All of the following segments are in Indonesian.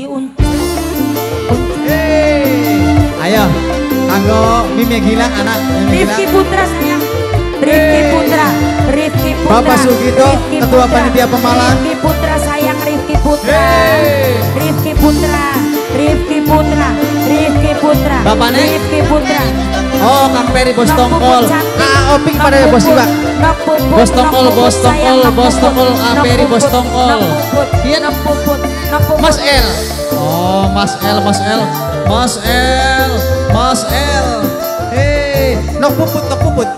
diuntung Hey, ayo, anggo Mimi Gilang anak Mimi Rifki. Putra sayang Rifki Putra Rifki Putra Bapak Sugito, Rifki Ketua Putra. Panitia Pemalang. Rifki Putra sayang Rifki Putra Hey. Rifki Putra Rifki Putra Rifki Putra Bapak. Rifki Putra Oh, Kang Peri Bos Tongkol. Ah, Oping pada ya Bos Iwak. Bos Tongkol, Bos Tongkol, Bos Tongkol, Ah, Peri Bos Tongkol. Iya. Mas L. Oh, Mas L, Mas L. Mas L, Mas L. Hei, nok puput, nok puput.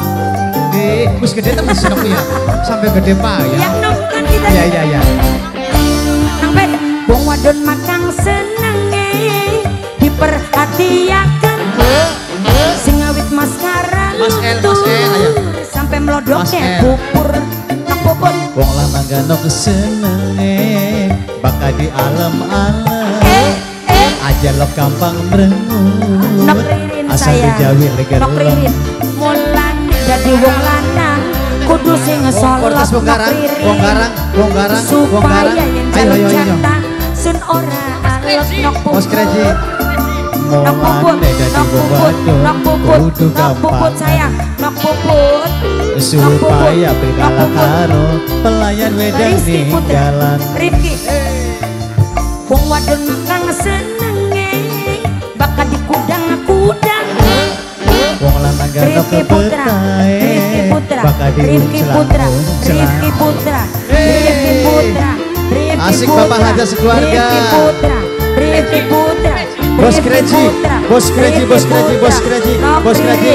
Eh, wis gede temen sih nok ya. Sampai gede pak ya. Yang nonton kita Iya, iya, iya. Nang Ben Wong wadon makang senenge Diperhatiakan Melodoknya L. bubur Nak bubur Wong lanang gano kesenenge Baka di alam-alam Eh, eh. Aja lo gampang merengut Asal saya dijawi ririn. Mulan jadi wong lanang Kudu sing Kortes Wong Garang, Wong Garang, Wong Garang, Wong Supaya Garang. yang Ayo, ayo, ayo. Sun ora alot nok bubur Nok dadi nok wadon nok gampang. sayang, puput, Supaya berkala puput. karo. Pelayan wedang Rizky Putra, ninggalan Rifki. Wong wadon kang senenge, bakal dikudang kudang. Wong lanang gano Rifki Putra, Rifki kebetae Putra, Baka di Rifki Putra, Rifki Putra, Asik Bapak Haja sekeluarga. Rifki Putra, Bos Kreji, Bos Kreji, Bos Kreji, Bos Kreji, Bos Kreji.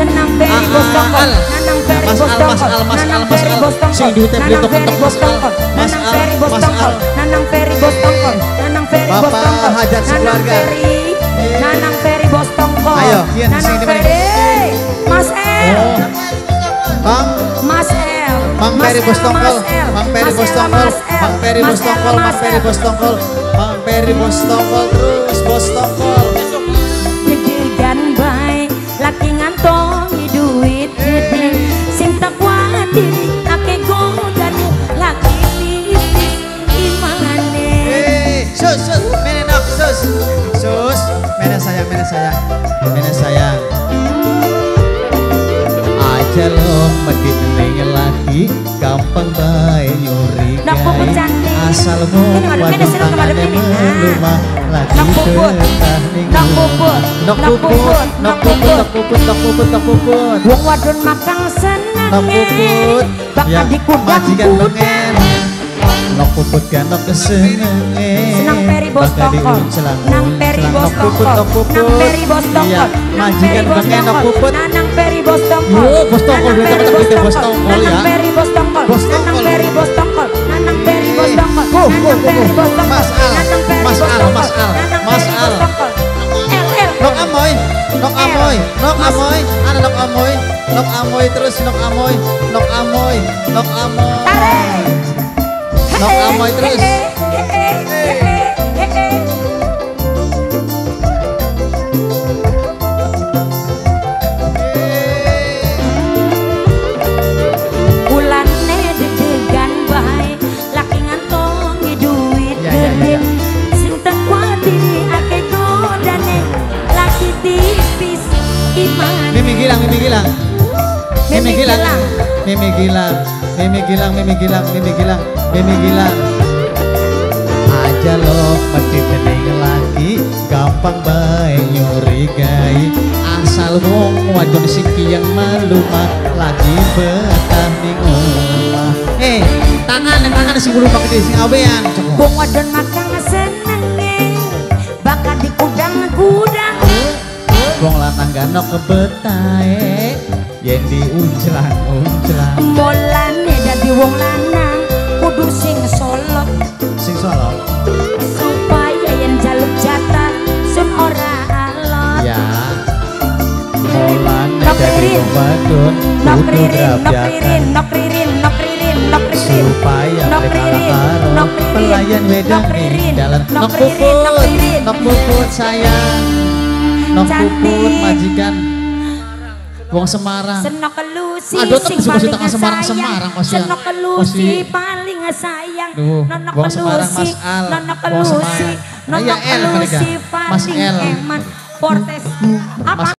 Senang beri Ah, bos tongkol, nanang beri Mas bos tongkol, nanang beri bos tongkol, nanang beri bos tongkol, nanang beri bos tongkol, nanang beri bos tongkol, nanang beri bos Bapak tongkol, hajat beri, nanang beri bos tongkol, Ayo, nanang sini, Bang. beri, Mas El, Oh. Bang. Mas El, Bang Peri Bos Tongkol, Bang Peri Bos Tongkol, Bang Peri Bos Tongkol, Bang Mas Peri. Bos Tongkol, Bang Peri Bos Tongkol terus Bos Tongkol. Sayang, mene sayang, mene sayang. Aja lo medit ning lagi, gampang bae nyuri puput cantik. Asal mau tangannya melumah lagi betah ning Nok rumah. puput. Nok puput, puput. nok puput, puput. nok puput, nok puput, nok puput. wong wadon makang senenge Nok puput, bakal ya dikudang bengen. Nok puput kan nok kesenenge. Senang peri bos Nang peri. Bos tongkol. Nang peri bos Iya, tongkol Nang majikan peri bos tongkol. Nanang peri bos tongkol Nanang peri bos tongkol. Nanang peri bos tongkol Nanang peri bos tongkol Nanang peri bos tongkol Nanang peri bos tongkol Mas Al, Mas Al, Mas Al, Mas Al. Nok amoy, nok amoy, nok amoy, ana nok amoy, nok amoy terus nok amoy, nok amoy, nok amoy. Nok amoy terus. Mimi gilang, Mimi gilang. Mimi gilang. Mimi gilang. Mimi gilang, Mimi gilang, Mimi gilang, Mimi gilang. Aja lo medit ning lagi, gampang bae nyuri gai. Asal wong wadon sing yang malu mah lagi betah ning omah. Eh, tangan tangan sing bulu pakai sing awean. Cokok. wong wadon makang senenge bakal dikudang ganok kebetae yen diuncelang uncelang bolane dadi wong lanang kudu sing solot. Sing solok supaya yang jaluk jatah sun ora alot. Ya molan Nok dadi wong wadon kudu ririn nok grabyatan ririn nok ririn nok ririn nok ririn. Supaya mereka karo ririn, pelayan wedang nok ririn, ning dalan nok nok ririn, nok puput ririn. nok puput sayang puput majikan Wong Semarang. Senok kelusi Aduh, sing paling Semarang. Semarang, kok, Sia. Senok kelusi paling sayang. Nonok kelusi, nonok kelusi, nonok Iya, El, kelusi paling eman. Portes apa?